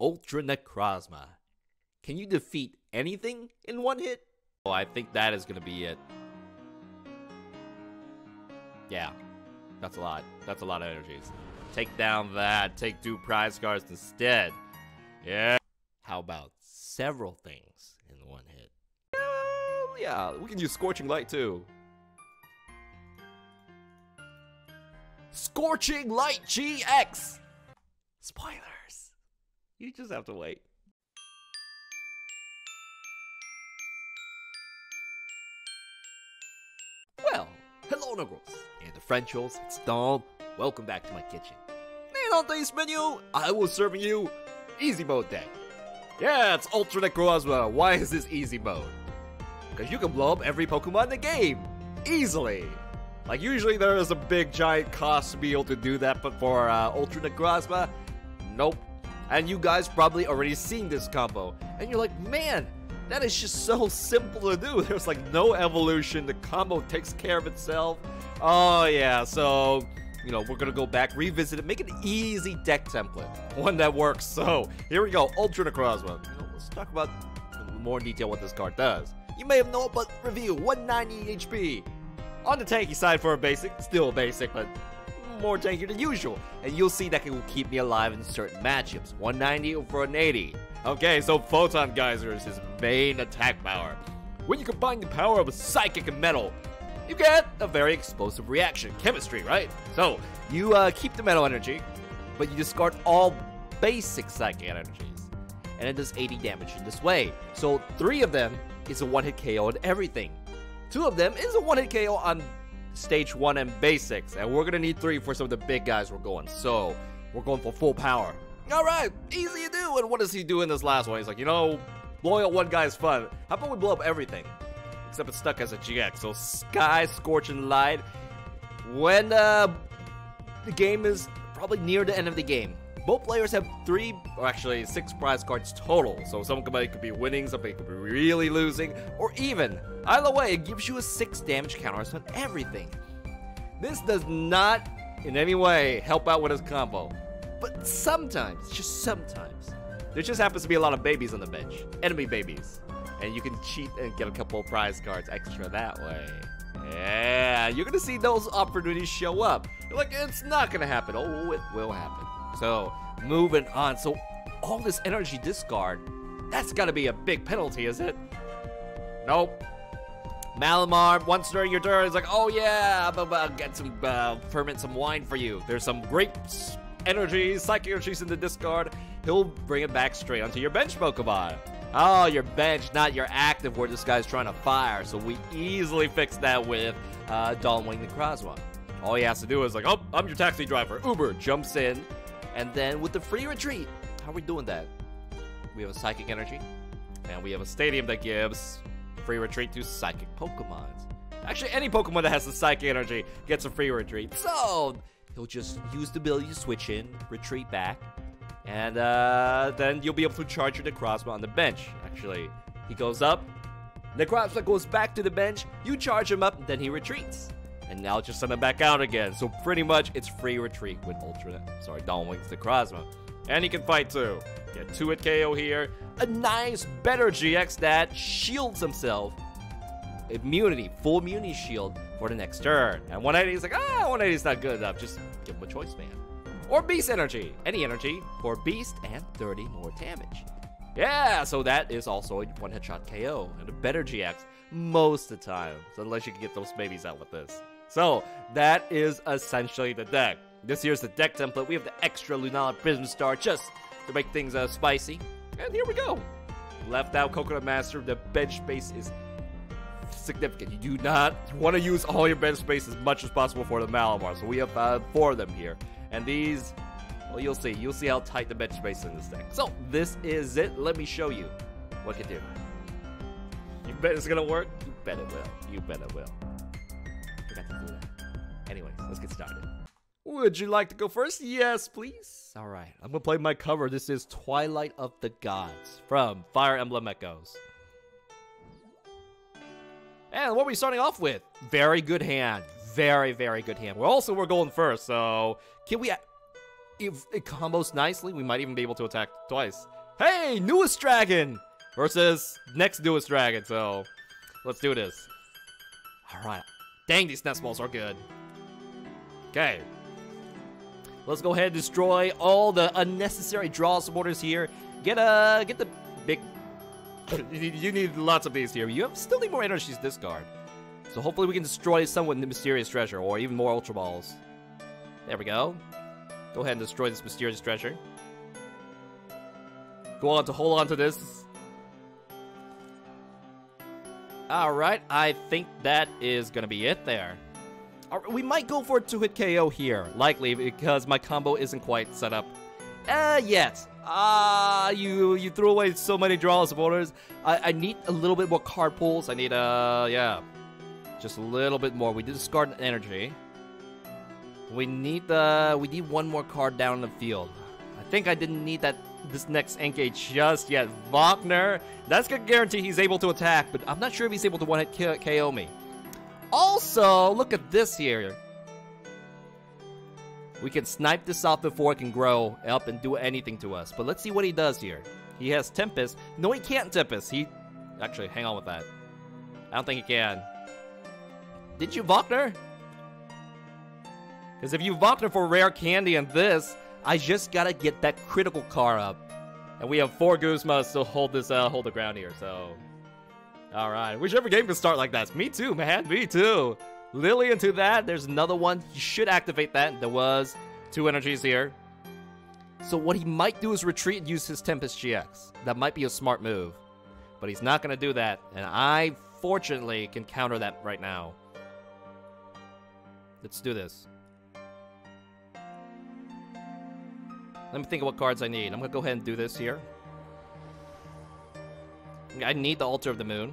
Ultra Necrozma. Can you defeat anything in one hit? Oh, I think that is going to be it. Yeah, that's a lot. That's a lot of energies. Take down that. Take two prize cards instead. Yeah. How about several things in one hit? Yeah, we can use Scorching Light too. Scorching Light GX! Spoilers. You just have to wait. Well, hello Negroes and the Frenchos, it's Dom. Welcome back to my kitchen. And on today's menu, I will serve you easy mode deck. Yeah, it's Ultra Necrozma. Why is this easy mode? Because you can blow up every Pokemon in the game. Easily. Like, usually there is a big giant cost to be able to do that, but for uh, Ultra Necrozma, nope. And you guys probably already seen this combo. And you're like, man, that is just so simple to do. There's like no evolution. The combo takes care of itself. Oh yeah, so you know, we're gonna go back, revisit it, make an easy deck template, one that works. So here we go, Ultra Necrozma. You know, let's talk about more in detail what this card does. You may have known, but review 190 HP. On the tanky side for a basic, still a basic, but more tanky than usual. And you'll see that it will keep me alive in certain matchups. 190 for an 80. Okay, so Photon Geyser is his main attack power. When you combine the power of a psychic and metal, you get a very explosive reaction. Chemistry, right? So, you uh, keep the metal energy, but you discard all basic psychic energies. And it does 80 damage in this way. So, three of them is a one-hit KO on everything. Two of them is a one-hit KO on stage one and basics. And we're gonna need three for some of the big guys we're going. So, we're going for full power. Alright, easy to do. And what does he do in this last one? He's like, you know, blowing up one guy is fun. How about we blow up everything? Except it's stuck as a GX. So Sky, Scorching Light. When uh, the game is probably near the end of the game, both players have three, or actually six prize cards total. So somebody could be winning, somebody could be really losing, or even. Either way, it gives you a six damage counter on everything. This does not in any way help out with his combo. But sometimes, just sometimes, there just happens to be a lot of babies on the bench. Enemy babies. And you can cheat and get a couple of prize cards extra that way. Yeah, you're gonna see those opportunities show up. You're like, it's not gonna happen. Oh, it will happen. So, moving on. So, all this energy discard, that's gotta be a big penalty, is it? Nope. Malamar, once during your turn, is like, oh yeah, I'm about to get some, uh, ferment some wine for you. There's some grapes energies, psychic energies in the discard, he'll bring it back straight onto your bench Pokemon. Oh, your bench, not your active where this guy's trying to fire. So we easily fix that with uh, Dawnwing Necrozma. All he has to do is like, oh, I'm your taxi driver. Uber jumps in. And then with the free retreat, how are we doing that? We have a Psychic Energy. And we have a Stadium that gives free retreat to Psychic Pokemons. Actually, any Pokemon that has the Psychic Energy gets a free retreat. So he'll just use the ability to switch in, retreat back, and uh, then you'll be able to charge your Necrozma on the bench. Actually, he goes up, Necrozma goes back to the bench, you charge him up, then he retreats. And now just send him back out again. So pretty much it's free retreat with Ultra, sorry, Dawnwing's Necrozma. And he can fight too. Get 2 at KO here. A nice, better GX that shields himself. Immunity, full immunity shield for the next turn. And 180 is like, ah, 180 is not good enough. Just give him a choice, man. Or Beast Energy. Any energy for Beast and 30 more damage. Yeah, so that is also a one headshot KO and a better GX most of the time. So unless you can get those babies out with this. So that is essentially the deck. This here's the deck template. We have the extra Lunala Prism Star just to make things uh, spicy. And here we go. Left out Coconut Master. The bench space is significant. You do not want to use all your bench space as much as possible for the Malamar. So we have uh, four of them here. And these, well, you'll see. You'll see how tight the bench space is in this deck. So this is it. Let me show you what it can do. You bet it's gonna work? You bet it will. You bet it will. Let's get started. Would you like to go first? Yes, please. All right, I'm gonna play my cover. This is Twilight of the Gods from Fire Emblem Echoes. And what are we starting off with? Very good hand. Very, very good hand. Well, also, we're going first, so... Can we... if it combos nicely, we might even be able to attack twice. Hey, newest dragon versus next newest dragon. So let's do this. All right. Dang, these nest balls are good. Okay. Let's go ahead and destroy all the unnecessary draw supporters here. Get uh, get the big. you need lots of these here. You have, still need more energies discard. So hopefully we can destroy some with the mysterious treasure or even more ultra balls. There we go. Go ahead and destroy this mysterious treasure. Go on to hold on to this. Alright, I think that is gonna be it there. We might go for a two-hit KO here, likely because my combo isn't quite set up uh, yet. Ah, uh, you you threw away so many draw supporters. I, I need a little bit more card pulls. I need, uh, yeah. Just a little bit more. We did discard an energy. We need the we need one more card down in the field. I think I didn't need that this next Inkay just yet. Wagner, that's gonna guarantee he's able to attack, but I'm not sure if he's able to one hit KO me. Also, look at this here. We can snipe this off before it can grow up and do anything to us. But let's see what he does here. He has Tempest. No, he can't Tempest. He... Actually, hang on with that. I don't think he can. Did you Wagner? Because if you Wagner for rare candy and this, I just gotta get that critical car up. And we have four Guzmas to hold this, uh, hold the ground here, so... Alright, wish every game could start like that. Me too, man, me too. Lillie into that, there's another one. He should activate that. There was two energies here. So what he might do is retreat and use his Tempest GX. That might be a smart move. But he's not going to do that. And I, fortunately, can counter that right now. Let's do this. Let me think of what cards I need. I'm going to go ahead and do this here. I need the Altar of the Moon.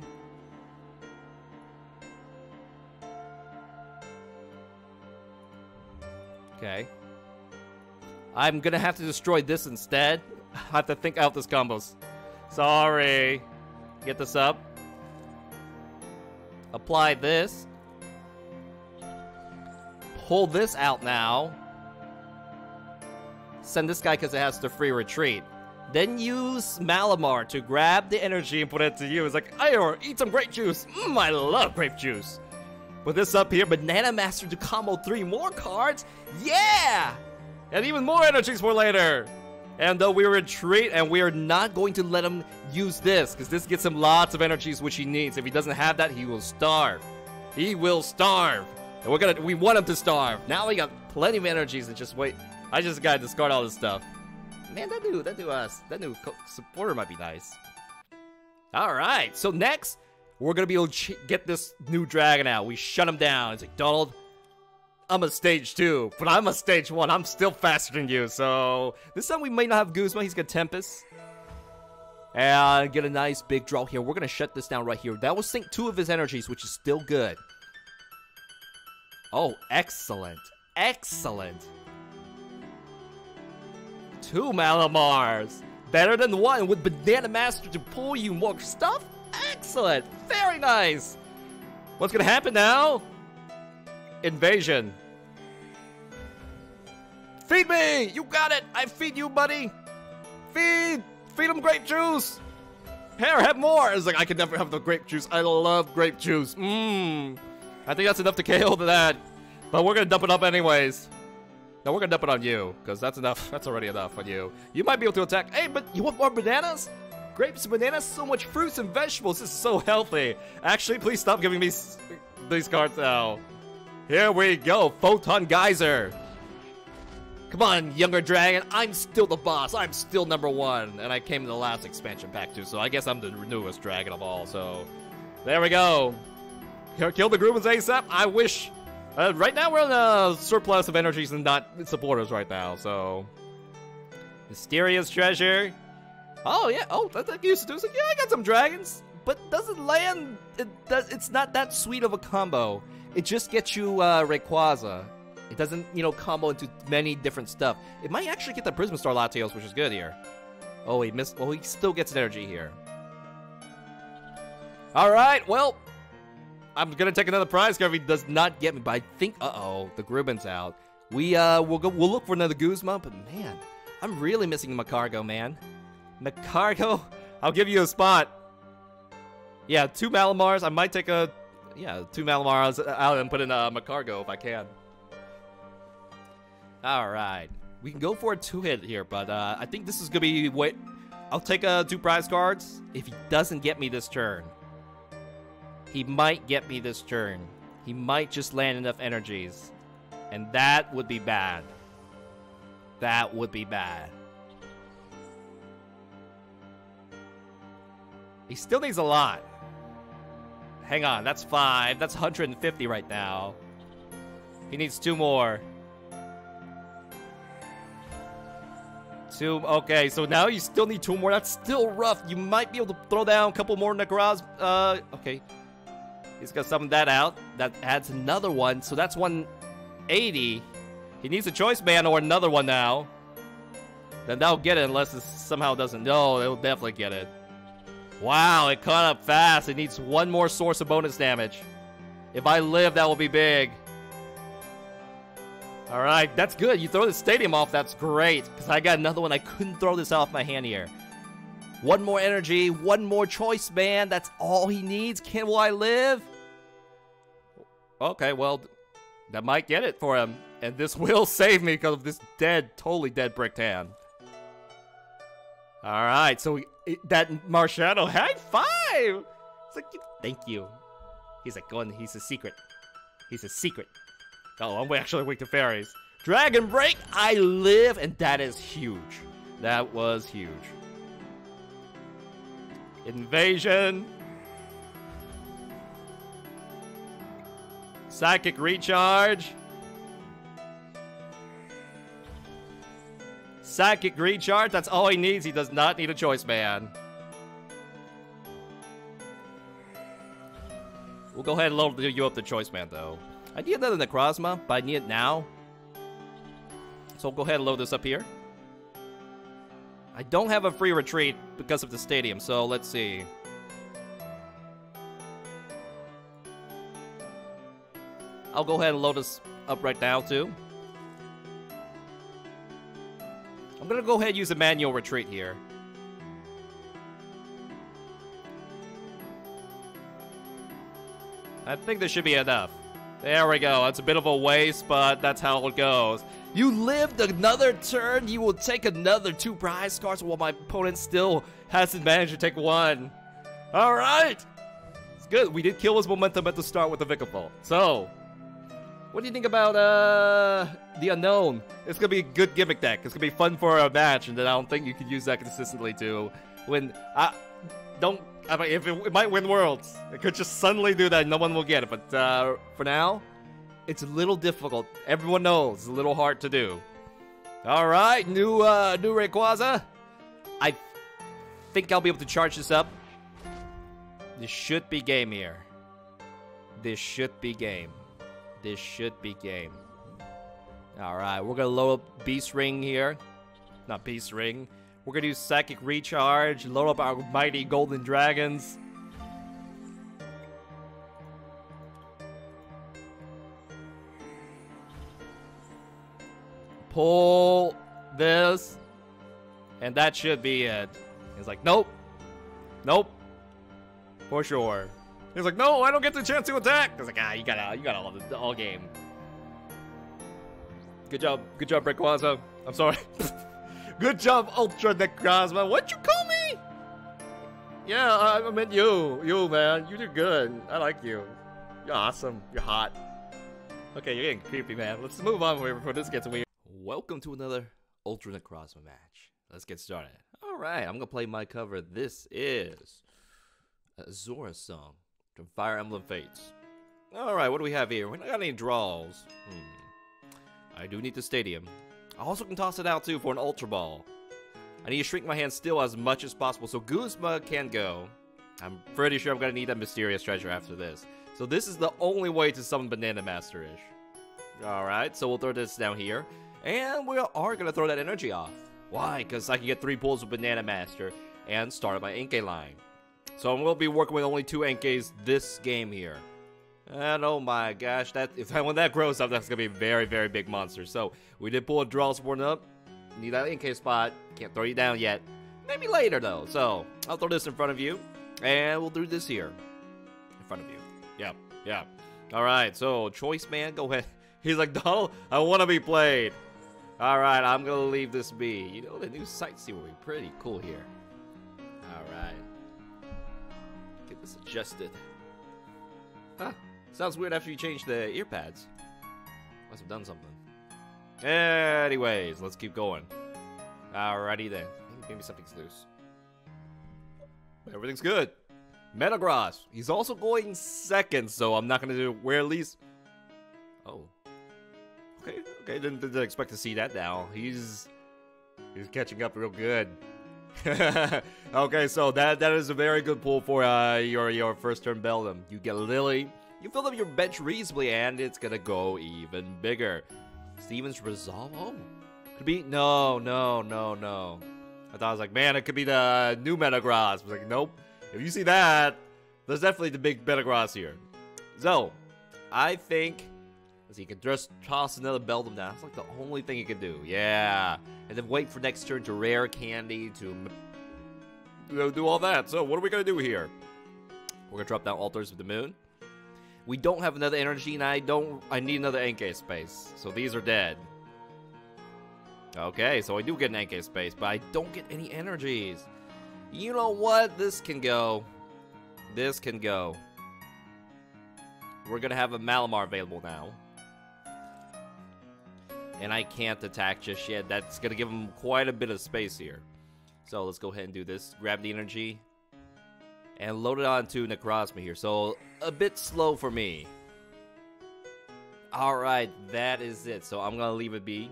Okay. I'm gonna have to destroy this instead. I have to think out this combos. Sorry. Get this up. Apply this. Pull this out now. Send this guy because it has the free retreat. Then use Malamar to grab the energy and put it to you. It's like, Ior, eat some grape juice. Mmm, I love grape juice. Put this up here, Banana Master to combo three more cards. Yeah! And even more energies for later. And though we retreat, and we are not going to let him use this, because this gets him lots of energies which he needs. If he doesn't have that, he will starve. He will starve. And we're gonna, we want him to starve. Now we got plenty of energies and just wait. I just gotta discard all this stuff. Man, that new, that new, uh, that new supporter might be nice. Alright, so next, we're gonna be able to get this new dragon out. We shut him down. It's like, Donald, I'm a stage two, but I'm a stage one. I'm still faster than you, so this time we might not have Guzma. He's got Tempest. And get a nice big draw here. We're gonna shut this down right here. That will sink two of his energies, which is still good. Oh, excellent. Excellent. Two Malamars. Better than one with Banana Master to pull you more stuff? Excellent. Very nice. What's gonna happen now? Invasion. Feed me! You got it! I feed you, buddy! Feed! Feed him grape juice! Here, have more! It's like, I can never have the grape juice. I love grape juice. Mmm. I think that's enough to KO that. But we're gonna dump it up anyways. No, we're gonna dump it on you, because that's enough. That's already enough on you. You might be able to attack. Hey, but you want more bananas? Grapes and bananas, so much fruits and vegetables. This is so healthy. Actually, please stop giving me these cards now. Here we go, Photon Geyser. Come on, younger dragon. I'm still the boss. I'm still number one. And I came in the last expansion pack too, so I guess I'm the newest dragon of all. So, there we go. Kill the Grubbins ASAP. I wish uh, right now we're in a surplus of energies and not supporters right now, so... Mysterious treasure. Oh, yeah. Oh, that used to do. Yeah, I got some dragons. But doesn't land... It does, it's not that sweet of a combo. It just gets you uh, Rayquaza. It doesn't, you know, combo into many different stuff. It might actually get the Prism Star Latios, which is good here. Oh, he missed... Well, he still gets an energy here. Alright, well, I'm gonna take another prize card if he does not get me, but I think, uh-oh, the Grubbin's out. We uh we'll go we'll look for another Guzma, but man, I'm really missing Magcargo, man. Magcargo, I'll give you a spot. Yeah, two Malamars. I might take a yeah, two Malamars out and put in a Magcargo if I can. Alright. We can go for a two-hit here, but uh, I think this is to be... Wait, I'll take uh, two prize cards if he doesn't get me this turn. He might get me this turn. He might just land enough energies. And that would be bad. That would be bad. He still needs a lot. Hang on, that's five. That's 150 right now. He needs two more. Two. Okay, so now you still need two more. That's still rough. You might be able to throw down a couple more Nekroz. Uh, okay. He's some of that out. That adds another one. So that's 180. He needs a choice band or another one now. Then that'll get it unless it somehow doesn't. No, it'll definitely get it. Wow, it caught up fast. It needs one more source of bonus damage. If I live, that will be big. All right, that's good. You throw the stadium off, that's great. Because I got another one. I couldn't throw this off my hand here. One more energy, one more choice band. That's all he needs. Can will I live? Okay, well, that might get it for him. And this will save me because of this dead, totally dead bricked hand. All right, so it, that Marshadow high five. It's like, thank you. He's like going. He's a secret. He's a secret. Oh, I'm actually weak to fairies. Dragon Break, I live, and that is huge. That was huge. Invasion. Psychic Recharge. Psychic Recharge, that's all he needs. He does not need a choice band. We'll go ahead and load you up the choice band, though. I need another Necrozma, but I need it now. So I'll go ahead and load this up here. I don't have a free retreat because of the stadium, so let's see. I'll go ahead and load this up right now, too. I'm gonna go ahead and use a manual retreat here. I think this should be enough. There we go. That's a bit of a waste, but that's how it goes. You lived another turn. You will take another two prize cards while my opponent still hasn't managed to take one. All right. It's good. We did kill his momentum at the start with the Vikavolt. So, what do you think about uh the unknown? It's gonna be a good gimmick deck. It's gonna be fun for a match, and then I don't think you can use that consistently to win. I don't I mean, if it, it, might win worlds, it could just suddenly do that. No one will get it. But uh, for now, it's a little difficult. Everyone knows it's a little hard to do. All right, new uh, new Rayquaza. I think I'll be able to charge this up. This should be game here. This should be game. This should be game. All right, we're gonna load up Beast Ring here. Not Beast Ring. We're gonna do Psychic Recharge, load up our mighty Golden Dragons. Pull this, and that should be it. He's like, nope, nope, for sure. He's like, no, I don't get the chance to attack. He's like, ah, you gotta, you gotta love the all game. Good job, good job, Rayquaza. I'm sorry. Good job, Ultra Necrozma. What'd you call me? Yeah, I meant you. You, man. You did good. I like you. You're awesome. You're hot. Okay, you're getting creepy, man. Let's move on before this gets weird. Welcome to another Ultra Necrozma match. Let's get started. Alright, I'm gonna play my cover. This is Azura song from Fire Emblem Fates. Alright, what do we have here? We don't got any draws. Hmm. I do need the stadium. I also can toss it out too for an Ultra Ball. I need to shrink my hand still as much as possible, so Guzma can go. I'm pretty sure I'm gonna need that mysterious treasure after this. So this is the only way to summon Banana Master-ish. Alright, so we'll throw this down here. And we are gonna throw that energy off. Why? Because I can get three pulls with Banana Master and start my Inkay line. So I'm going to be working with only two Inkays this game here. And oh my gosh, that if when that grows up, that's gonna be a very, very big monster. So we did pull a draw support up. Need that case spot. Can't throw you down yet. Maybe later though. So I'll throw this in front of you, and we'll do this here in front of you. Yep, yep. All right. So choice band, go ahead. He's like Donald. I want to be played. All right, I'm gonna leave this be. You know the new Sightseer will be pretty cool here. This. Huh. Sounds weird after you change the ear pads. Must have done something. Anyways, let's keep going. Alrighty then. Maybe something's loose. Everything's good. Metagross. He's also going second, so I'm not gonna do where at least. Oh. Okay, okay. Didn't, didn't expect to see that now. He's he's catching up real good. okay, so that that is a very good pull for uh, your your first turn Beldum. You get Lillie, You fill up your bench reasonably, and it's gonna go even bigger. Steven's Resolve. Oh, could be no, no, no, no. I thought I was like, man, it could be the new Metagross. I was like, nope. If you see that, there's definitely the big Metagross here. So, I think he can just toss another Beldum down. That's like the only thing he can do. Yeah. And then wait for next turn to rare candy to do all that. So what are we going to do here? We're going to drop down Altars of the Moon. We don't have another energy, and I don't. I need another Inkay space. So these are dead. Okay, so I do get an Inkay space, but I don't get any energies. You know what? This can go. This can go. We're gonna have a Malamar available now. And I can't attack just yet. That's gonna give him quite a bit of space here. So let's go ahead and do this. Grab the energy. And load it onto Necrozma here. So a bit slow for me. Alright, that is it. So I'm gonna leave it be.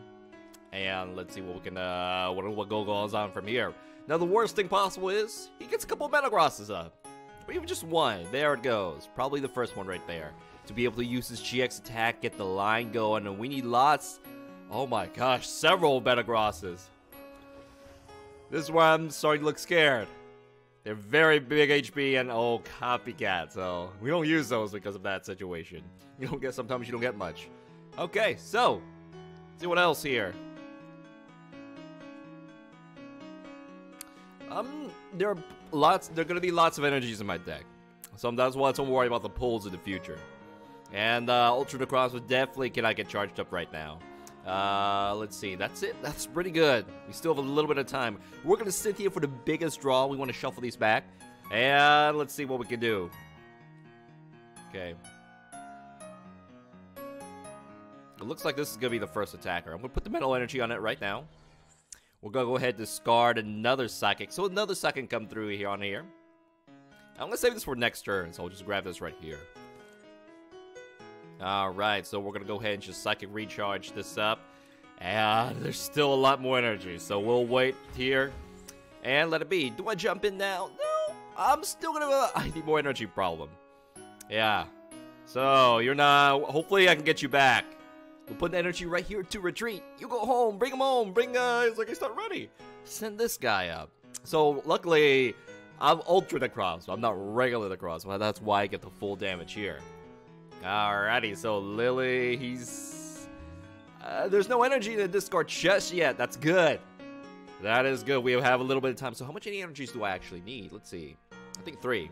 And let's see what we can uh what what go goes on from here. Now the worst thing possible is he gets a couple Metagrosses up. Or even just one. There it goes. Probably the first one right there. To be able to use his GX attack, get the line going, and we need lots. Oh my gosh, several Metagrosses. This is where I'm starting to look scared. They're very big HP and oh copycat, so we don't use those because of that situation. You don't get sometimes you don't get much. Okay, so see what else here. Um, there are lots. There are gonna be lots of energies in my deck, so that's why I'm worried about the pulls in the future. And uh, Ultra Necross would definitely cannot get charged up right now. Uh, let's see. That's it. That's pretty good. We still have a little bit of time. We're going to sit here for the biggest draw. We want to shuffle these back. And let's see what we can do. Okay. It looks like this is going to be the first attacker. I'm going to put the metal energy on it right now. We're going to go ahead and discard another Psychic. So another Psychic come through here on here. I'm going to save this for next turn, so I'll just grab this right here. Alright, so we're gonna go ahead and just Psychic Recharge this up. And there's still a lot more energy, so we'll wait here and let it be. Do I jump in now? No, I'm still gonna, uh, I need more energy problem. Yeah, so you're not, hopefully I can get you back. We'll put the energy right here to retreat. You go home, bring him home, bring, uh, like he's not ready. Send this guy up. So luckily, I'm Ultra Necross, so I'm not regular Necross, but that's why I get the full damage here. Alrighty, so Lillie, he's... Uh, there's no energy in the discard just yet. That's good. That is good. We have a little bit of time. So how much any energies do I actually need? Let's see. I think three.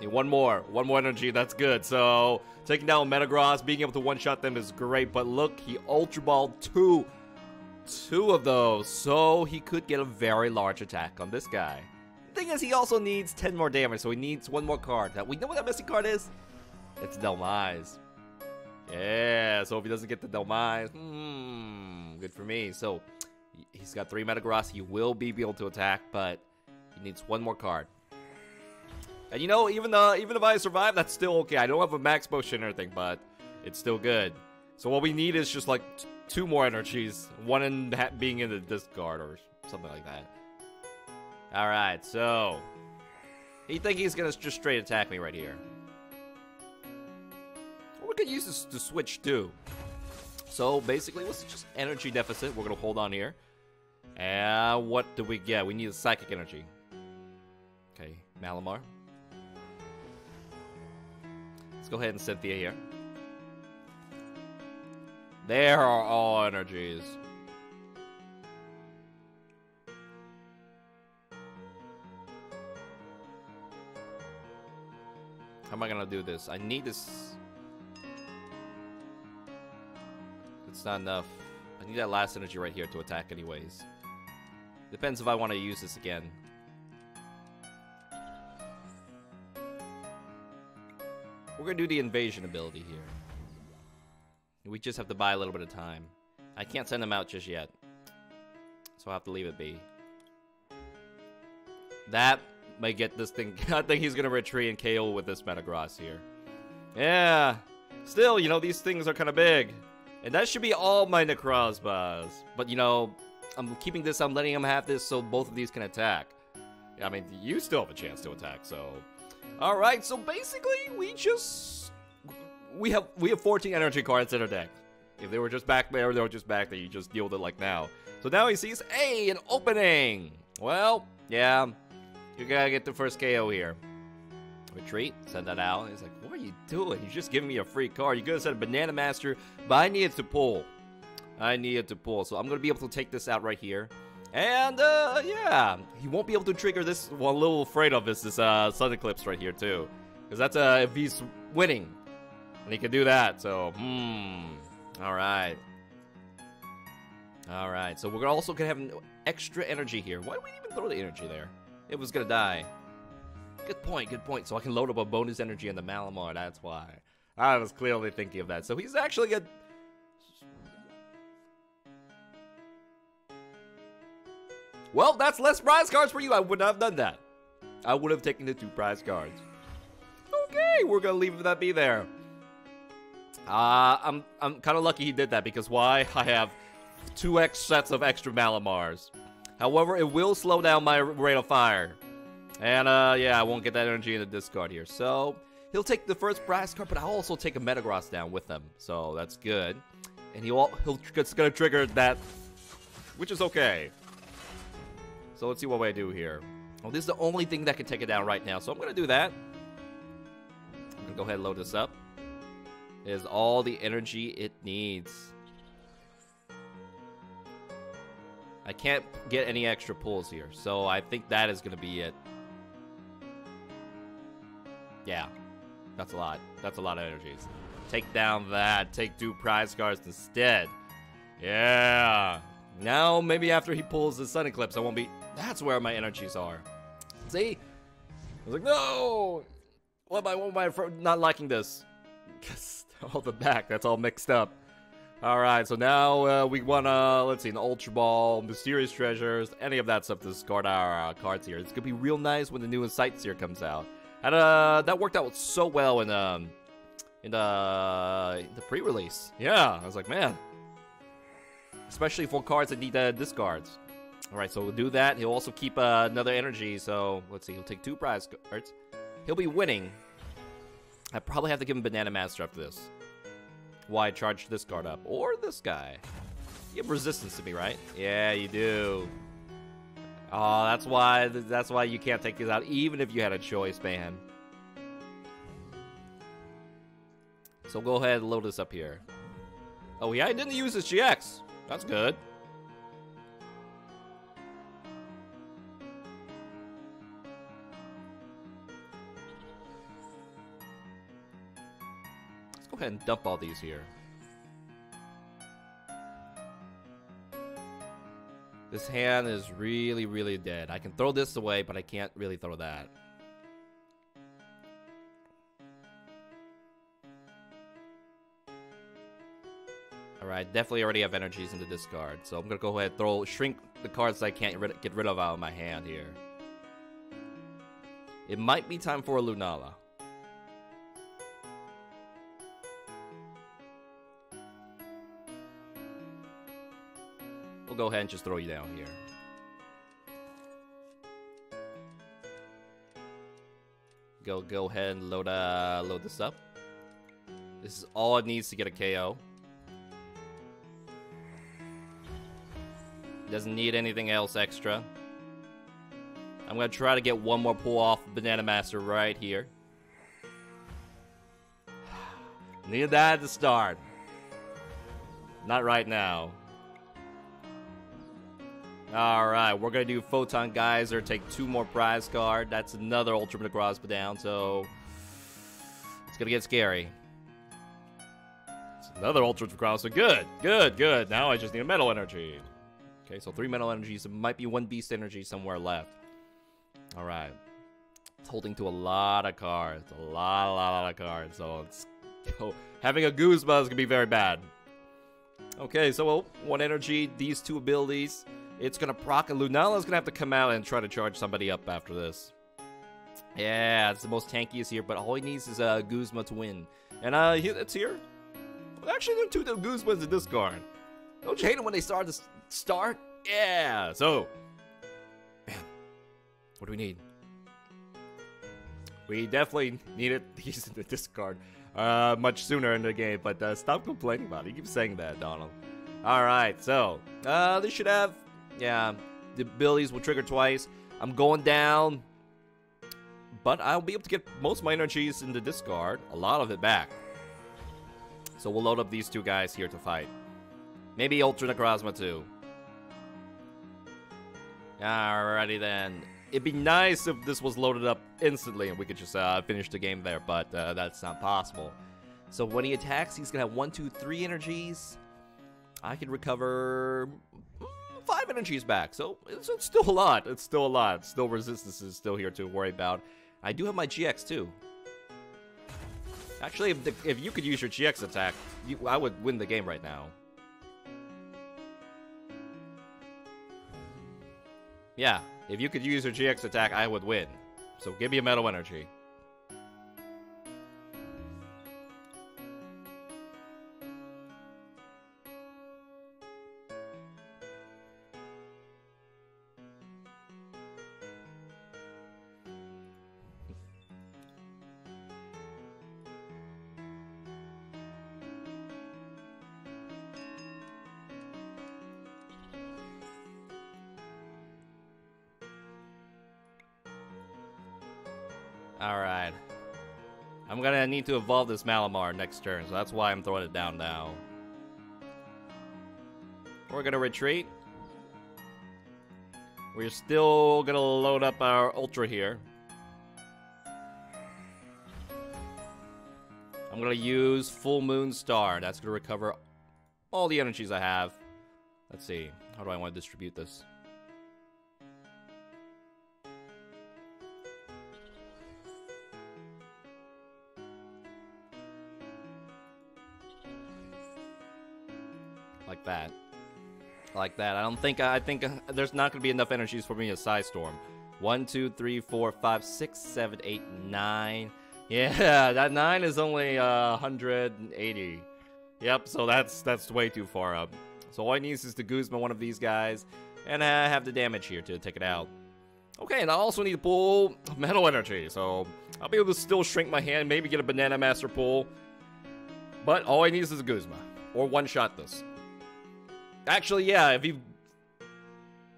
Need one more. One more energy. That's good. So taking down Metagross, being able to one-shot them is great. But look, he Ultra Ball two. Two of those. So he could get a very large attack on this guy. Thing is, he also needs 10 more damage. So he needs one more card. Now, we know what that missing card is? It's Dhelmise. Yeah, so if he doesn't get the Dhelmise, hmm, good for me. So he's got three Metagross. He will be able to attack, but he needs one more card. And you know, even uh, even if I survive, that's still okay. I don't have a max potion or anything, but it's still good. So what we need is just like two more energies, one in being in the discard or something like that. All right, so he think he's gonna just straight attack me right here we could use this to switch too. So basically, what's just energy deficit? We're gonna hold on here. And what do we get? We need a psychic energy. Okay, Malamar. Let's go ahead and Cynthia here. There are all energies. How am I gonna do this? I need this. It's not enough. I need that last energy right here to attack anyways. Depends if I want to use this again. We're gonna do the invasion ability here. We just have to buy a little bit of time. I can't send them out just yet. So I'll have to leave it be. That might get this thing. I think he's gonna retreat and KO with this Metagross here. Yeah. Still, you know, these things are kind of big. And that should be all my Necrozmas. But, you know, I'm keeping this, I'm letting him have this so both of these can attack. I mean, you still have a chance to attack, so... Alright, so basically, we just... We have we have 14 energy cards in our deck. If they were just back there, they were just back there, you just deal with it like now. So now he sees, hey, an opening! Well, yeah, you gotta get the first KO here. Retreat, send that out. He's like, you doing? You're just giving me a free card. You could have said a Banana Master, but I needed to pull. I needed to pull. So I'm going to be able to take this out right here. And, uh, yeah. He won't be able to trigger this. Well, little afraid of is this, uh, Sun Eclipse right here, too. Because that's, uh, if he's winning. And he can do that. So, hmm. Alright. Alright. So we're also going to have extra energy here. Why do we even throw the energy there? It was going to die. Good point, good point. So I can load up a bonus energy on the Malamar, that's why. I was clearly thinking of that. So he's actually a... Well, that's less prize cards for you. I would not have done that. I would have taken the two prize cards. Okay, we're gonna leave that be there. Uh, I'm I'm kind of lucky he did that because why? I have two X sets of extra Malamars. However, it will slow down my rate of fire. And, uh, yeah, I won't get that energy in the discard here. So, he'll take the first prize card, but I'll also take a Metagross down with him. So, that's good. And he'll, he'll it's gonna trigger that, which is okay. So, let's see what I do here. Well, this is the only thing that can take it down right now. So, I'm gonna do that. I'm gonna go ahead and load this up. Is all the energy it needs. I can't get any extra pulls here, so I think that is to be it. Yeah, that's a lot. That's a lot of energies. Take down that. Take two prize cards instead. Yeah. Now, maybe after he pulls the Sun Eclipse, I won't be... That's where my energies are. See? I was like, no! What am I, what am I not liking this? Because all the back, that's all mixed up. Alright, so now uh, we want to, let's see, an Ultra Ball, Mysterious Treasures, any of that stuff to discard our uh, cards here. It's going to be real nice when the new Sightseer comes out. And uh, that worked out so well in um in the in the pre-release. Yeah, I was like, man, especially for cards that need uh, discards. All right, so we'll do that. He'll also keep uh, another energy. So let's see, he'll take two prize cards. He'll be winning. I probably have to give him Banana Master after this. Why charge this card up or this guy? You have resistance to me, right? Yeah, you do. Oh, that's why that's why you can't take these out, even if you had a choice, man. So go ahead and load this up here. Oh yeah, I didn't use this GX. That's good. Let's go ahead and dump all these here. This hand is really, really dead. I can throw this away, but I can't really throw that. Alright, definitely already have energies in the discard. So I'm gonna go ahead and throw, shrink the cards I can't rid get rid of out of my hand here. It might be time for a Lunala. We'll go ahead and just throw you down here. Go go ahead and load uh load this up. This is all it needs to get a KO. Doesn't need anything else extra. I'm gonna try to get one more pull off Banana Master right here. Need that at the start. Not right now. Alright, we're gonna do Photon Geyser, take two more prize card. That's another Ultra Necrozma down, so... It's gonna get scary. It's another Ultra Necrozma. Good, good, good. Now I just need a Metal Energy. Okay, so three Metal Energies. There might be one Beast Energy somewhere left. Alright. It's holding to a lot of cards. A lot, a lot, a lot of cards. So it's... So having a Guzma can be very bad. Okay, so well, one energy, these two abilities. It's gonna proc, and Lunala's gonna have to come out and try to charge somebody up after this. Yeah, it's the most tankiest here, but all he needs is uh, Guzma to win. And uh, it's here. Well, actually, there are two Guzmas in this card. Don't you hate it when they start to start? Yeah, so. Man, what do we need? We definitely needed these in the discard uh, much sooner in the game, but uh, stop complaining about it. You keep saying that, Donald. Alright, so, uh, this should have, yeah, the abilities will trigger twice. I'm going down, but I'll be able to get most of my energies in the discard, a lot of it back. So we'll load up these two guys here to fight. Maybe Ultra Necrozma too. Alrighty then it'd be nice if this was loaded up instantly and we could just uh, finish the game there, but uh, that's not possible. So when he attacks, he's gonna have one, two, three energies. I can recover five energies back, so it's, it's, still a lot. It's still a lot. Still resistance is still here to worry about. I do have my GX too. Actually, if, the, if you could use your GX attack, you, I would win the game right now. Yeah, if you could use your GX attack, I would win. So give me a Metal Energy. Alright. I'm gonna need to evolve this Malamar next turn, so that's why I'm throwing it down now. We're gonna retreat. We're still gonna load up our Ultra here. I'm gonna use Full Moon Star. That's gonna recover all the energies I have. Let's see. How do I want to distribute this? Like that. I don't think, I think uh, there's not to be enough energies for me to storm. One, two, three, four, five, six, seven, eight, nine. Yeah, that 9 is only uh, 180. Yep, so that's that's way too far up. So all I need is to Guzma one of these guys, and I have the damage here to take it out. Okay, and I also need to pull Metal Energy, so I'll be able to still shrink my hand, maybe get a Banana Master pull. But all I need is a Guzma, or one-shot this. Actually, yeah, if he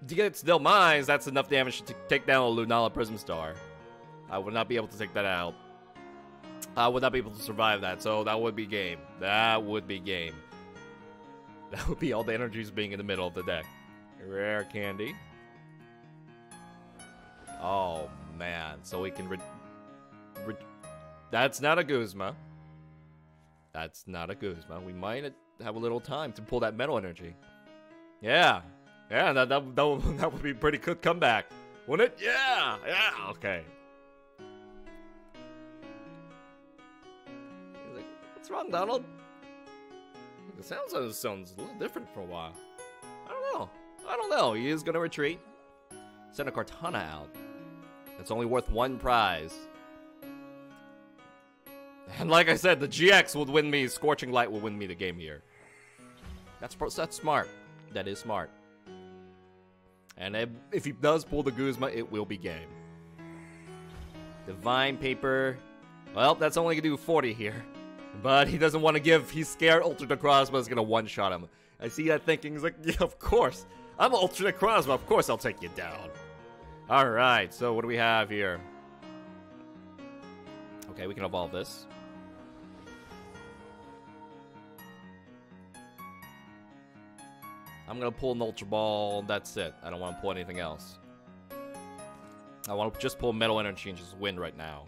gets Dhelmise, that's enough damage to take down a Lunala Prism Star. I would not be able to take that out. I would not be able to survive that, so that would be game. That would be game. That would be all the energies being in the middle of the deck. Rare candy. Oh, man. So we can... That's not a Guzma. That's not a Guzma. We might have a little time to pull that metal energy. Yeah. Yeah, that, that, that, would, that would be pretty good comeback. Wouldn't it? Yeah. Yeah. Okay. He's like, what's wrong, Donald? Sound sounds, sounds a little different for a while. I don't know. I don't know. He is going to retreat. Send a Cortana out. It's only worth one prize. And like I said, the GX would win me, Scorching Light will win me the game here. That's, that's smart. That is smart. And if he does pull the Guzma, it will be game. Divine Paper. Well, that's only to do 40 here. But he doesn't want to give. He's scared Ultra Necrozma is to one-shot him. I see that thinking. He's like, yeah, of course. I'm Ultra Necrozma. Of course I'll take you down. Alright, so what do we have here? Okay, we can evolve this. I'm gonna pull an Ultra Ball. That's it. I don't want to pull anything else. I want to just pull Metal Energy and just win right now.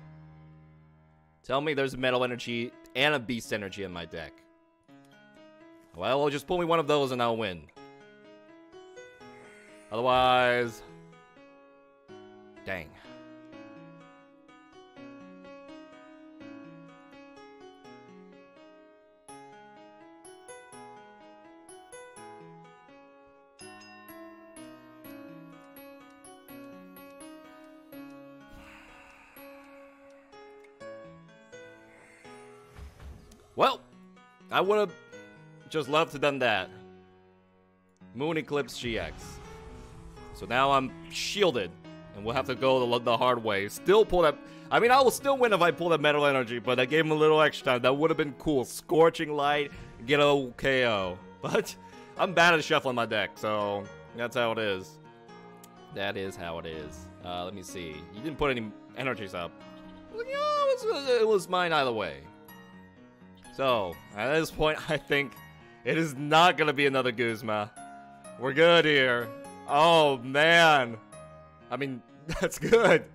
Tell me there's a Metal Energy and a Beast Energy in my deck. Well, just pull me one of those and I'll win. Otherwise... Dang. I would have just loved to done that. Moon Eclipse GX. So now I'm shielded, and we'll have to go the, the hard way. Still pull that. I mean, I will still win if I pull that Metal Energy, but I gave him a little extra time. That would have been cool. Scorching Light, get a KO. But I'm bad at shuffling my deck, so that's how it is. That is how it is. Uh, let me see. You didn't put any energies up. It was, it was mine either way. So, at this point, I think it is not going to be another Guzma. We're good here. Oh, man. I mean, that's good.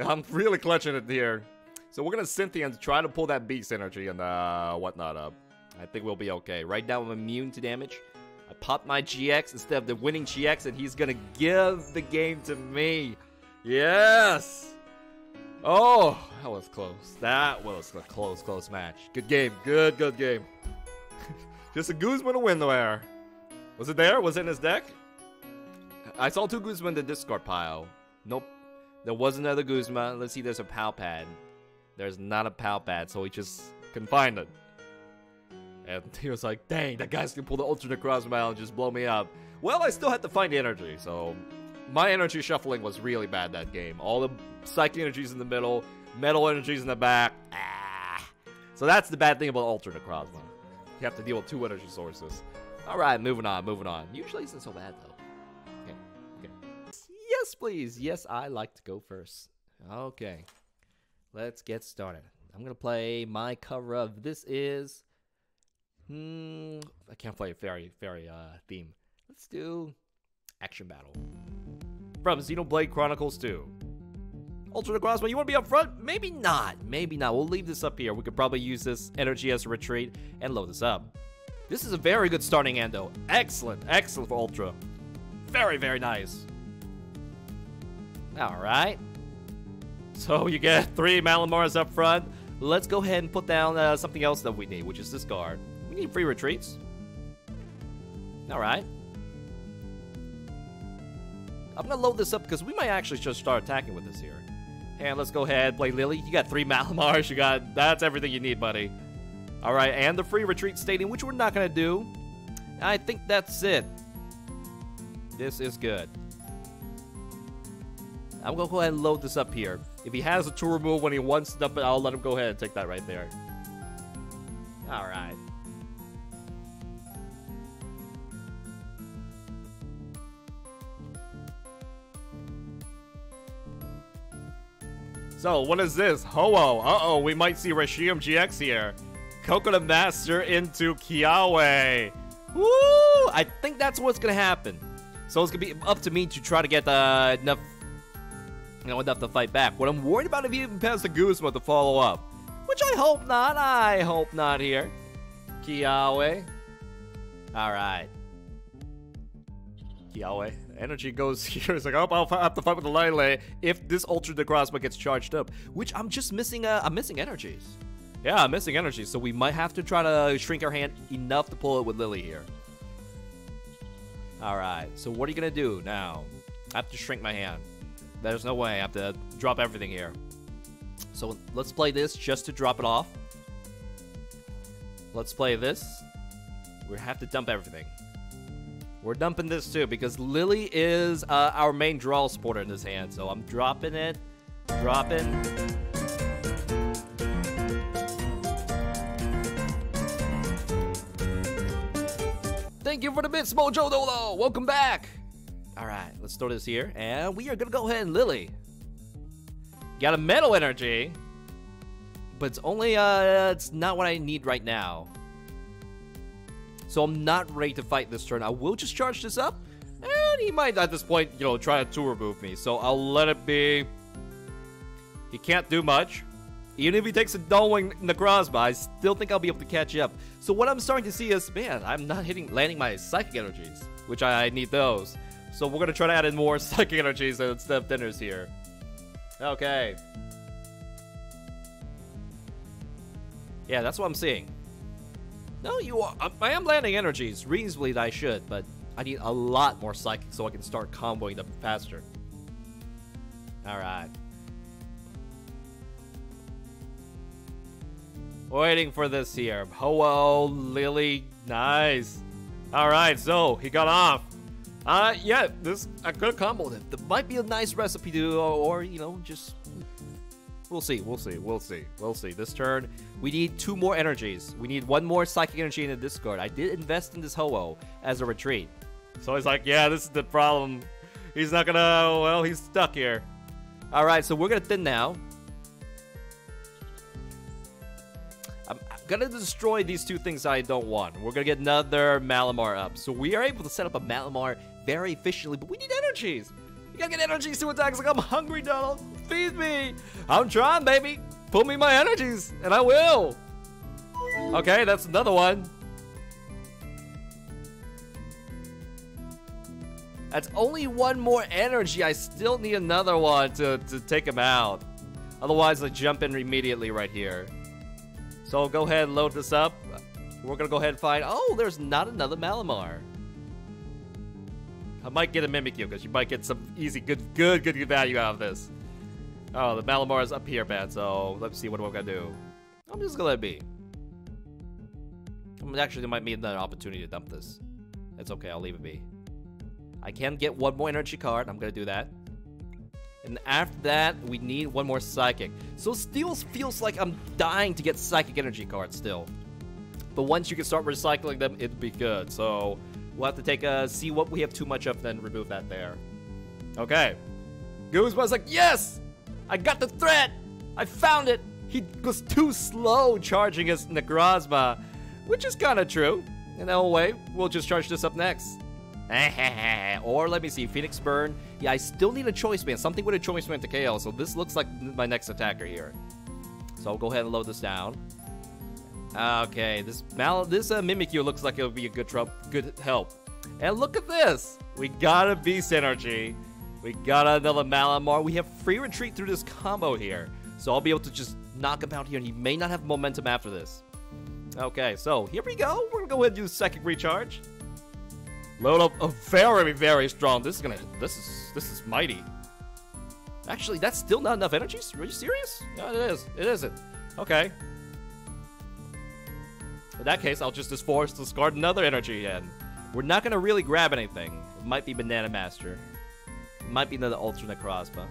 I'm really clutching it here. So we're going to Cynthia and try to pull that Beast Energy and uh, whatnot up. I think we'll be okay. Right now, I'm immune to damage. I pop my GX instead of the winning GX, and he's going to give the game to me. Yes! Oh, that was close. That was a close, close match. Good game. Good, good game. Just a Guzma to win there. Was it there? Was it in his deck? I saw two Guzma in the discard pile. Nope. There was another Guzma. Let's see, there's a Pal Pad. There's not a Pal Pad, so he just can find it. And he was like, dang, that guy's gonna pull the Ultra Necrozma and just blow me up. Well, I still had to find the energy, so my energy shuffling was really bad that game. All the psychic energies in the middle, metal energies in the back. Ah. So that's the bad thing about Ultra Necrozma. You have to deal with two energy sources. Alright, moving on, moving on. Usually isn't so bad though. Okay, okay. Yes, please. Yes, I like to go first. Okay. Let's get started. I'm gonna play my cover of this is Hmm I can't play a fairy fairy uh theme. Let's do action battle from Xenoblade Chronicles 2. Ultra Necrozma, you want to be up front? Maybe not. Maybe not. We'll leave this up here. We could probably use this energy as a retreat and load this up. This is a very good starting endo. Excellent. Excellent for Ultra. Very, very nice. Alright. So you get three Malamars up front. Let's go ahead and put down uh, something else that we need, which is this guard. We need free retreats. Alright. I'm gonna load this up because we might actually just start attacking with this here. And let's go ahead, play Lillie. You got three Malamars. You got that's everything you need, buddy. All right, and the free retreat stadium, which we're not gonna do. I think that's it. This is good. I'm gonna go ahead and load this up here. If he has a tour move when he wants to dump it, I'll let him go ahead and take that right there. All right. So, what is this? Ho-Oh. Uh-oh, we might see Reshiram GX here. Coconut Master into Kiawe. Woo! I think that's what's gonna happen. So it's gonna be up to me to try to get uh, enough, you know, enough to fight back. What I'm worried about if he even passes the Guzma to follow up, which I hope not. I hope not here. Kiawe. All right. Kiawe energy goes here. It's like, oh, I'll have to fight with the Lele if this Ultra Necrozma gets charged up. Which I'm just missing, uh, I'm missing energies. Yeah, I'm missing energies, so we might have to try to shrink our hand enough to pull it with Lillie here. Alright, so what are you gonna do now? I have to shrink my hand. There's no way, I have to drop everything here. So let's play this just to drop it off. Let's play this. We have to dump everything. We're dumping this too because Lillie is uh, our main draw supporter in this hand. So I'm dropping it, dropping. Thank you for the bits, Mojo Dolo. Welcome back. All right, let's throw this here, and we are gonna go ahead and Lillie. Got a metal energy, but it's only uh, it's not what I need right now. So I'm not ready to fight this turn. I will just charge this up. And he might, at this point, you know, try to remove me. So I'll let it be. He can't do much. Even if he takes a Dawnwing Necrozma, I still think I'll be able to catch up. So what I'm starting to see is, man, I'm not hitting, landing my Psychic Energies, which I, I need those. So we're gonna try to add in more Psychic Energies instead of Thinners here. Okay. Yeah, that's what I'm seeing. No, you are. I am landing energies reasonably that I should, but I need a lot more psychic so I can start comboing them faster. Alright. Waiting for this here. Ho-Oh, Lillie, nice. Alright, so he got off. Uh, yeah, this, I could have comboed it. There might be a nice recipe to, or, you know, just... We'll see, we'll see, we'll see, we'll see. This turn, we need two more energies. We need one more psychic energy in the discard. I did invest in this Ho-Oh as a retreat. So he's like, yeah, this is the problem. He's not gonna, well, he's stuck here. Alright, so we're gonna thin now. I'm gonna destroy these two things I don't want. We're gonna get another Malamar up. So we are able to set up a Malamar very efficiently, but we need energies. You gotta get energies to attack. Like, I'm hungry, Donald. Feed me. I'm trying, baby. Pull me my energies, and I will. Okay, that's another one. That's only one more energy. I still need another one to, to take him out. Otherwise, I jump in immediately right here. So go ahead and load this up. We're gonna go ahead and find... Oh, there's not another Malamar. I might get a Mimikyu because you might get some easy, good, good, good, good value out of this. Oh, the Malamar is up here, man. So let's see what we're gonna do. I'm just gonna let it be. Actually, there might be another opportunity to dump this. It's okay. I'll leave it be. I can get one more energy card. I'm gonna do that. And after that, we need one more Psychic. So still feels like I'm dying to get Psychic energy cards still. But once you can start recycling them, it'd be good. So we'll have to take a see what we have too much of, then remove that there. Okay. Guzma's like, yes! I got the threat! I found it! He was too slow charging his Necrozma, which is kind of true. In that way, we'll just charge this up next. or let me see, Phoenix Burn. Yeah, I still need a choice band, something with a choice band to KO. So this looks like my next attacker here. So I'll go ahead and load this down. Okay, this Mal this uh, Mimikyu looks like it'll be a good good help. And look at this, we got a Beast Energy. We got another Malamar. We have free retreat through this combo here. So I'll be able to just knock him out here, and he may not have momentum after this. Okay, so here we go. We're gonna go ahead and do second recharge. Load up a very, very strong. This is gonna. This is this is mighty. Actually, that's still not enough energy? Are you serious? Yeah, it is. It isn't. Okay. In that case, I'll just force discard another energy, and we're not gonna really grab anything. It might be Banana Master. Might be another Ultra Necrozma.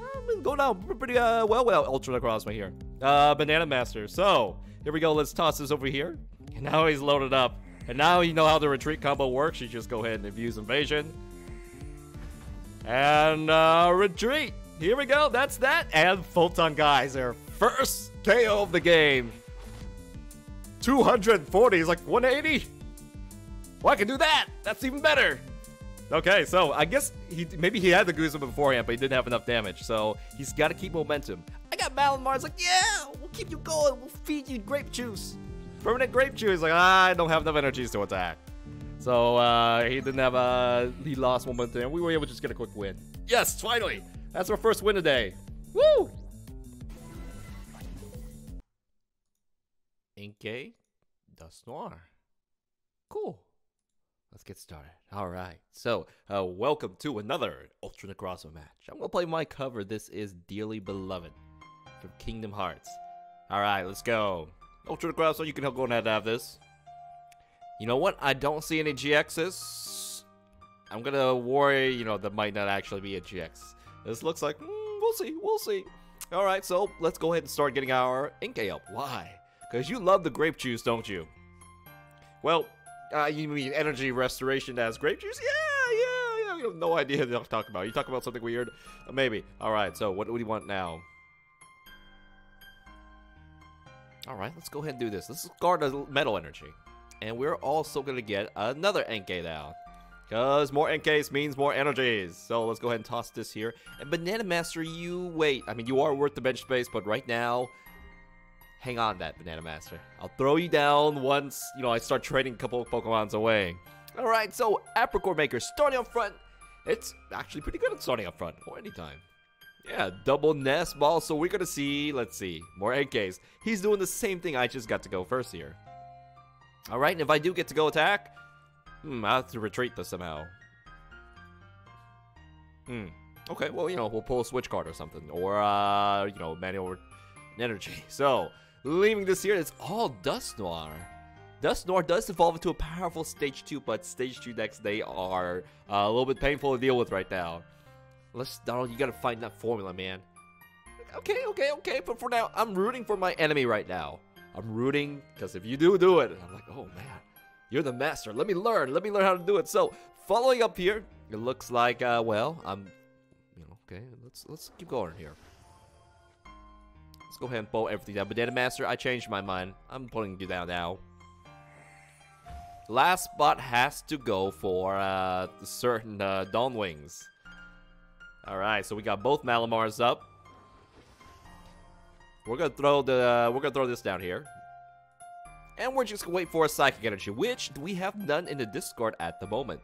I'm going down pretty uh, well with Ultra Necrozma here. Uh, Banana Master. So here we go. Let's toss this over here. And now he's loaded up. And now you know how the retreat combo works. You just go ahead and abuse invasion. And uh, retreat. Here we go. That's that. And Photon Geyser first KO of the game. 240 is like 180. Well, I can do that. That's even better. Okay, so I guess he maybe he had the Guzma beforehand, but he didn't have enough damage. So he's got to keep momentum. I got Malamar. It's like, yeah, we'll keep you going. We'll feed you grape juice. Permanent Grape juice. like, I don't have enough energies to attack. So uh, he didn't have a, he lost momentum, and we were able to just get a quick win. Yes, finally! That's our first win today. Woo! Inkay Dusknoir. Cool. Let's get started. All right. So, uh, welcome to another Ultra Necrozma match. I'm going to play my cover. This is Dearly Beloved from Kingdom Hearts. All right, let's go. Ultra Necrozma, you can help go ahead and have this. You know what? I don't see any GXs. I'm gonna worry, you know, that might not actually be a GX. This looks like, mm, we'll see, we'll see. Alright, so let's go ahead and start getting our Inkay up. Why? Because you love the grape juice, don't you? Well, uh, you mean energy restoration as grape juice? Yeah, yeah, yeah. You have no idea what to talking about. You talk about something weird? Uh, maybe. Alright, so what, what do you want now? Alright, let's go ahead and do this. Let's guard the metal energy. And we're also gonna get another Inkay down. Because more Inkays means more energies. So let's go ahead and toss this here. And Banana Master, you wait. I mean, you are worth the bench space, but right now, hang on that, Banana Master. I'll throw you down once, you know, I start trading a couple of Pokemons away. Alright, so Apricorn Maker starting up front. It's actually pretty good at starting up front, or anytime. Yeah, double nest ball. So we're gonna see, let's see, more Inkays. He's doing the same thing I just got to go first here. Alright, and if I do get to go attack, hmm, I have to retreat this somehow. Hmm. Okay, well, you know, we'll pull a switch card or something. Or, uh, you know, manual energy. So, leaving this here, it's all Dusknoir. Dust Noir does evolve into a powerful stage 2, but stage 2 decks, they are uh, a little bit painful to deal with right now. Let's, Donald, you gotta find that formula, man. Okay, okay, okay, but for now, I'm rooting for my enemy right now. I'm rooting, because if you do do it, I'm like, oh man, you're the master. Let me learn. Let me learn how to do it. So, following up here, it looks like, uh, well, I'm, you know, okay, let's, let's keep going here. Let's go ahead and pull everything down. But Banana Master, I changed my mind. I'm pulling you down now. Last spot has to go for uh, certain uh, Dawn Wings. Alright, so we got both Malamars up. We're gonna throw the uh, we're gonna throw this down here. And we're just gonna wait for a Psychic Energy, which we have none in the discard at the moment.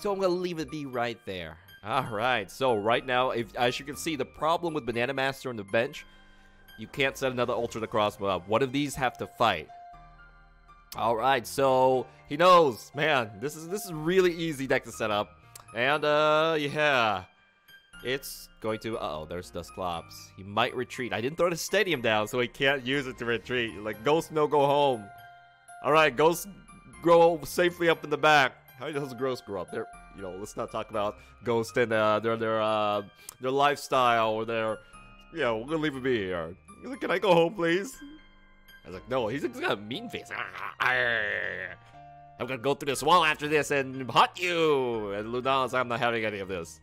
So I'm gonna leave it be right there. Alright, so right now, if as you can see, the problem with Banana Master on the bench, you can't set another Ultra Necrozma up. One of these have to fight. Alright, so he knows, man, this is this is really easy deck to set up. And uh yeah. It's going to uh oh, there's Dusclops. He might retreat. I didn't throw the stadium down, so he can't use it to retreat. Like Ghost no go home. Alright, Ghost grow safely up in the back. How does a Ghost grow up? There you know, let's not talk about Ghost and uh, their their uh, their lifestyle or their yeah, we're gonna leave it be here. Like, Can I go home, please? I was like, no, he's, he's got a mean face. I'm gonna go through this wall after this and hunt you. And Lunala's, I'm not having any of this.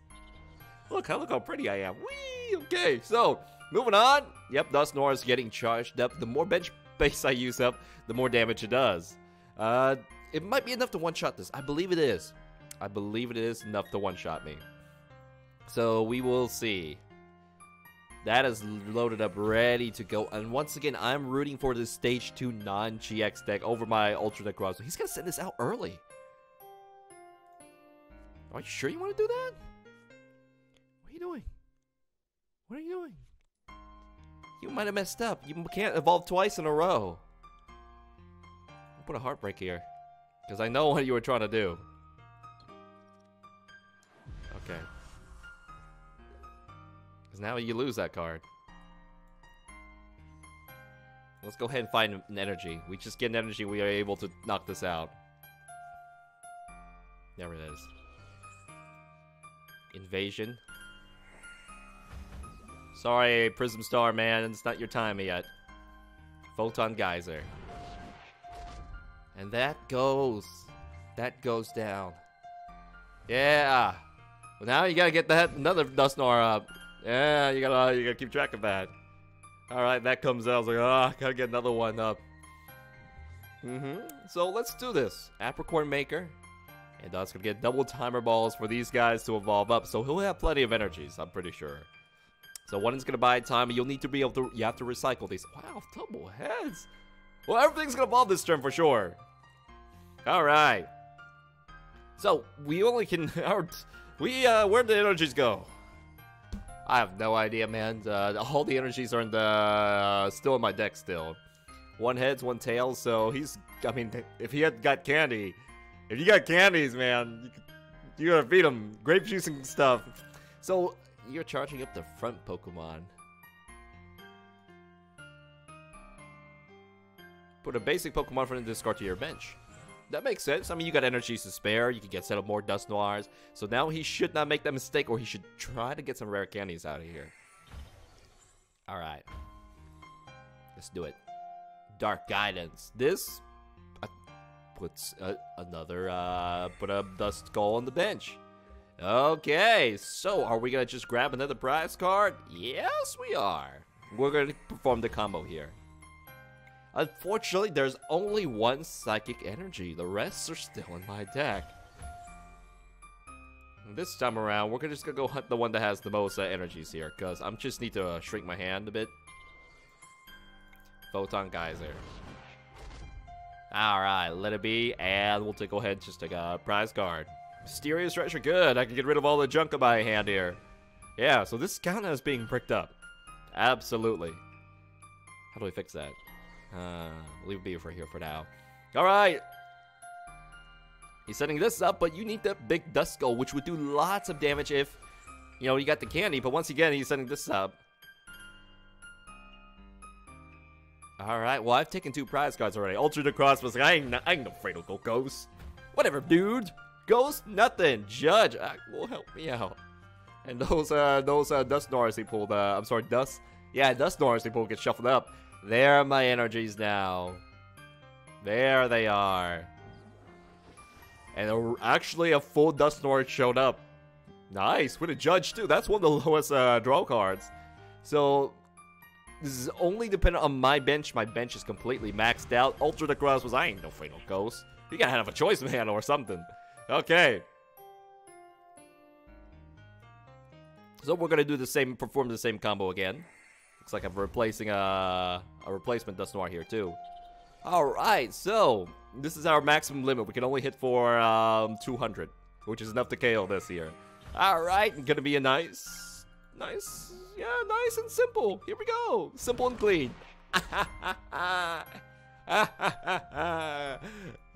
Look, how look how pretty I am. Whee! Okay, so moving on. Yep, Dusknoir is getting charged up. The more bench base I use up, the more damage it does. Uh, it might be enough to one-shot this. I believe it is. I believe it is enough to one-shot me. So we will see. That is loaded up, ready to go. And once again, I'm rooting for this Stage 2 non-GX deck over my Ultra deck So he's going to send this out early. Are you sure you want to do that? What are you doing? What are you doing? You might have messed up. You can't evolve twice in a row. Put a heartbreak here. Because I know what you were trying to do. Okay. Because now you lose that card. Let's go ahead and find an energy. We just get an energy, we are able to knock this out. There it is. Invasion. Sorry, Prism Star, man. It's not your time yet. Photon Geyser. And that goes. That goes down. Yeah. Well, now you gotta get that another Dusknoir up. Yeah, you gotta you gotta keep track of that. All right, that comes out. I was like, oh, gotta get another one up. Mm-hmm. So let's do this. Apricorn Maker. And that's gonna get double timer balls for these guys to evolve up. So he'll have plenty of energies, I'm pretty sure. So one is gonna buy time, you'll need to be able to you have to recycle these. Wow, double heads. Well, everything's gonna evolve this turn for sure. Alright. So we only can we uh where'd the energies go? I have no idea, man. Uh, all the energies are in the uh, still in my deck still. One heads, one tails. So he's. I mean, if he had got candy, if you got candies, man, you, you gotta feed him grape juice and stuff. So you're charging up the front Pokemon. Put a basic Pokemon from the discard to your bench that makes sense. I mean, you got energies to spare. You can get set up more Dusknoirs. So now he should not make that mistake, or he should try to get some rare candies out of here. All right. Let's do it. Dark Guidance. This uh, puts uh, another, uh, put a Duskull on the bench. Okay, so are we to just grab another prize card? Yes, we are. We're to perform the combo here. Unfortunately, there's only one psychic energy. The rest are still in my deck. This time around, we're just gonna go hunt the one that has the most uh, energies here, because I'm just need to uh, shrink my hand a bit. Photon Geyser. Alright, let it be, and we'll take, go ahead just take a prize card. Mysterious treasure, good. I can get rid of all the junk in my hand here. Yeah, so this of is being bricked up. Absolutely. How do we fix that? Uh, leave it be for here for now. Alright. He's setting this up, but you need the big dust Duskull, which would do lots of damage if, you know, you got the candy. But once again, he's setting this up. Alright, well, I've taken two prize cards already. Ultra the Cross was like, I ain't, I ain't afraid of Ghost. Whatever, dude. Ghost, nothing. Judge, uh, will help me out. And those, uh, those, uh, Dusknoirs he pulled, uh, I'm sorry, Dust, yeah, Dusknoirs he pulled get shuffled up. There are my energies now. There they are. And actually a full Dusknoir showed up. Nice, with a Judge too. That's one of the lowest, uh, draw cards. So, this is only dependent on my bench. My bench is completely maxed out. Ultra the Cross was, I ain't no Fatal Ghost. You gotta have a choice, man, or something. Okay. So we're gonna do the same, perform the same combo again. Like I'm replacing a, a replacement Dusknoir here too. Alright, so this is our maximum limit. We can only hit for um, 200, which is enough to KO this here. Alright, gonna be a nice, nice yeah, nice and simple. Here we go. Simple and clean.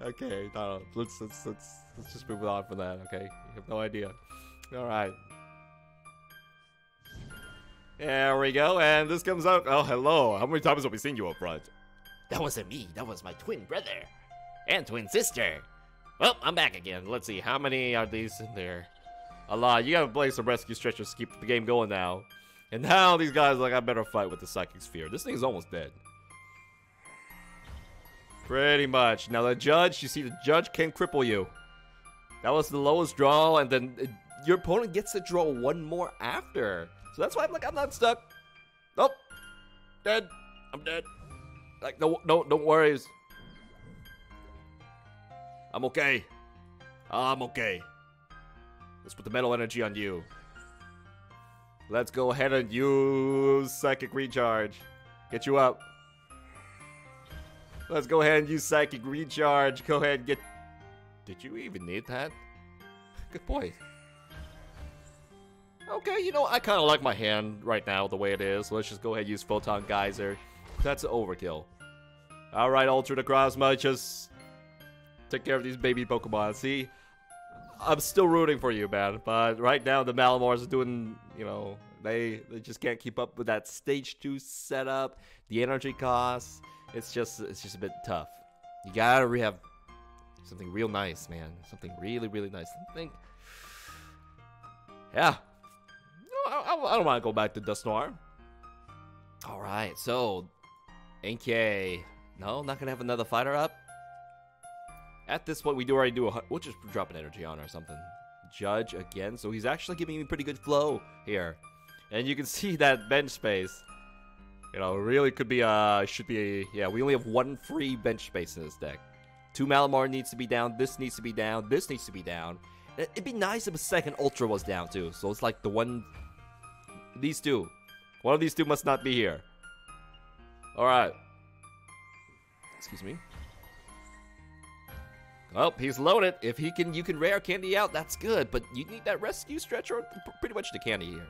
okay, no, let's, let's let's let's just move on from that. Okay, you have no idea. All right. There we go, and this comes out. Oh, hello. How many times have we seen you up front? That wasn't me. That was my twin brother and twin sister. Well, I'm back again. Let's see. How many are these in there? A lot. You gotta play some rescue stretchers to keep the game going now. And now these guys like, I better fight with the Psychic Sphere. This thing is almost dead. Pretty much. Now the judge, you see the judge can cripple you. That was the lowest draw, and then it, your opponent gets to draw one more after. So that's why I'm like, I'm not stuck. Nope. Dead. I'm dead. Like, no, no, don't worry. I'm okay. I'm okay. Let's put the metal energy on you. Let's go ahead and use Psychic Recharge. Get you up. Let's go ahead and use Psychic Recharge. Go ahead and get... Did you even need that? Good point. Okay, you know, I kind of like my hand right now the way it is. Let's just go ahead and use Photon Geyser. That's an overkill. Alright, Ultra Necrozma, just take care of these baby Pokemon. See, I'm still rooting for you, man. But right now, the Malamars are doing, you know, they they just can't keep up with that stage two setup, the energy costs. It's just it's just a bit tough. You gotta have something real nice, man. Something really really nice. Think, yeah. I, I, I don't want to go back to Dusknoir. All right, so Inkay. No, not gonna have another fighter up. At this point, we do already do a. We'll just drop an energy on or something. Judge again, so he's actually giving me pretty good flow here, and you can see that bench space. You know, really could be uh should be a, yeah. We only have one free bench space in this deck. Two Malamar needs to be down. This needs to be down. This needs to be down. It'd be nice if a second Ultra was down too. So it's like the one. These two. One of these two must not be here. All right. Excuse me. Well, he's loaded. If he can, you can rare candy out. That's good, but you need that rescue stretch or pretty much the candy here.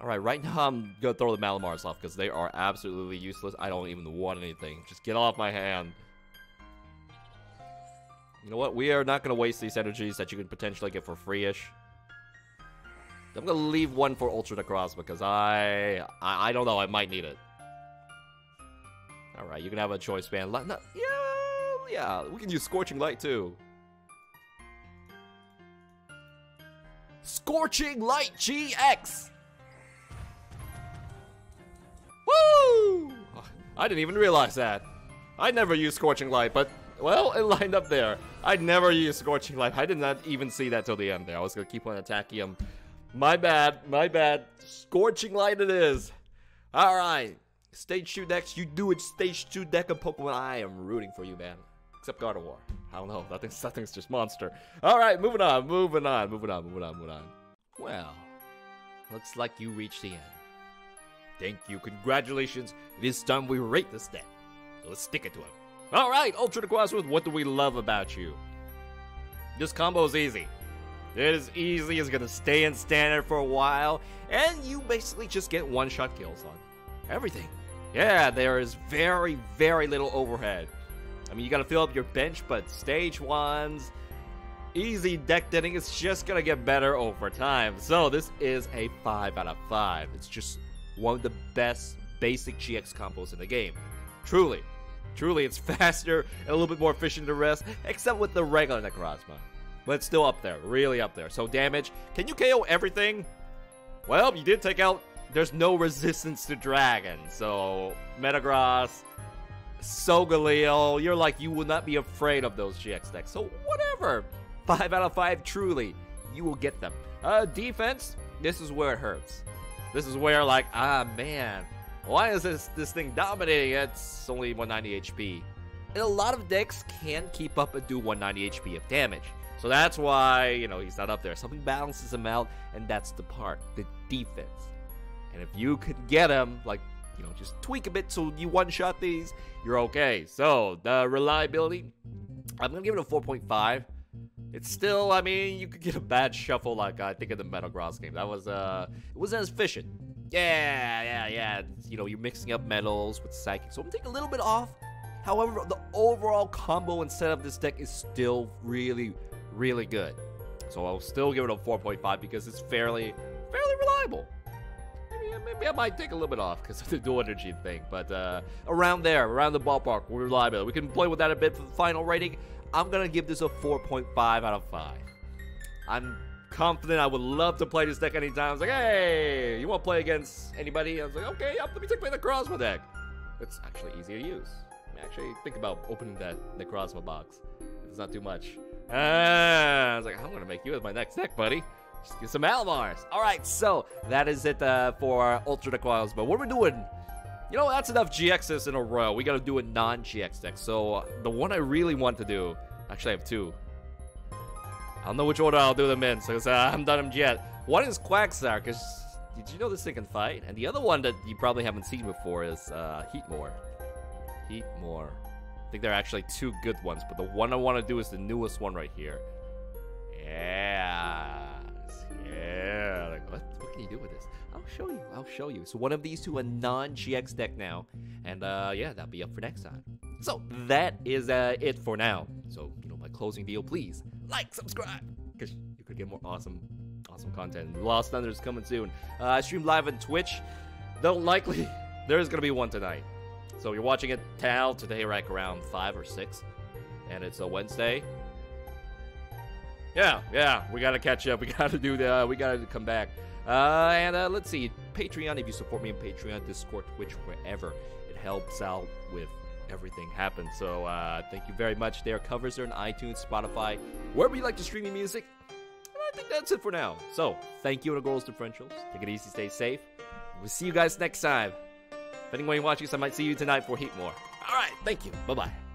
All right, right now I'm gonna throw the Malamars off because they are absolutely useless. I don't even want anything. Just get off my hand. You know what? We are not gonna waste these energies that you can potentially get for free-ish. I'm gonna leave one for Ultra Necross because I, I, I don't know. I might need it. All right, you can have a choice band. Not, yeah, yeah, we can use Scorching Light too. Scorching Light GX! Woo! I didn't even realize that. I never use Scorching Light, but, well, it lined up there. I never use Scorching Light. I did not even see that till the end there. I was gonna keep on attacking him. My bad, my bad. Scorching Light it is. Alright. stage 2 decks, you do it stage 2 deck of Pokemon. I am rooting for you, man. Except Gardevoir. I don't know. Nothing's, nothing's just monster. Alright, moving on, moving on, moving on, moving on, moving on. Well, looks like you reached the end. Thank you, congratulations. This time we rate this deck. Let's stick it to him. Alright, Ultra Necrozma, what do we love about you? This combo is easy. It is easy, it's gonna stay in standard for a while, and you basically just get one-shot kills on everything. Yeah, there is very, very little overhead. I mean, you gotta fill up your bench, but stage ones, easy deck thinning is just gonna get better over time. So this is a 5 out of 5. It's just one of the best basic GX combos in the game. Truly. Truly, it's faster and a little bit more efficient the rest, except with the regular Necrozma. But it's still up there, really up there. So damage, can you KO everything? Well, you did take out, there's no resistance to Dragon. So, Metagross, Solgaleo, you're like, you will not be afraid of those GX decks. So whatever, 5 out of 5, truly, you will get them. Uh, defense, this is where it hurts. This is where like, ah man, why is this this thing dominating? It's only 190 HP. And a lot of decks can't keep up and do 190 HP of damage. So that's why, you know, he's not up there. Something balances him out, and that's the part, the defense. And if you could get him, like, you know, just tweak a bit so you one-shot these, you're okay. So, the reliability, I'm going to give it a 4.5. It's still, I mean, you could get a bad shuffle like I think in the Metagross game. That was, uh, it wasn't as efficient. Yeah, yeah, yeah. You know, you're mixing up metals with psychic. So I'm taking a little bit off. However, the overall combo and setup of this deck is still really, really good. So I'll still give it a 4.5 because it's fairly, fairly reliable. Maybe, maybe I might take a little bit off because of the dual energy thing, but uh, around there, around the ballpark, we're reliable. We can play with that a bit for the final rating. I'm gonna give this a 4.5 out of 5. I'm confident. I would love to play this deck anytime. I was like, hey, you want to play against anybody? I was like, okay, let me take play the Necrozma deck. It's actually easy to use. Actually, think about opening that Necrozma box. It's not too much. Ah, I was like, I'm gonna make you as my next deck, buddy. Just get some Almars. All right, so that is it uh, for Ultra Necrozma. But what are we're doing, you know, that's enough GXs in a row. We gotta do a non-GX deck. So uh, the one I really want to do, actually, I have two. I don't know which order I'll do them in, so uh, I haven't done them yet. One is Quagsire, because did you know this thing can fight? And the other one that you probably haven't seen before is uh, Heatmor. Heatmor. I think there are actually two good ones, but the one I want to do is the newest one right here. Yeah. Yeah. Like, what, what can you do with this? I'll show you. I'll show you. So one of these two a non-GX deck now. And uh, yeah, that'll be up for next time. So that is uh, it for now. So, you know, my closing deal, please like, subscribe, because you could get more awesome, awesome content. Lost Thunder is coming soon. Uh, I stream live on Twitch. Though likely, there's gonna be one tonight. So you're watching it Tal today, right around five or six, and it's a Wednesday. Yeah, yeah, we gotta catch up. We gotta do the. Uh, we gotta come back. Uh, and uh, let's see, Patreon. If you support me on Patreon, Discord, Twitch, wherever, it helps out with everything happens. So uh, thank you very much. There covers are on iTunes, Spotify, wherever you like to stream your music. And I think that's it for now. So thank you to Girls Differentials. Take it easy, stay safe. We'll see you guys next time. If anyone watching this, I might see you tonight for Heatmor. All right, thank you. Bye bye.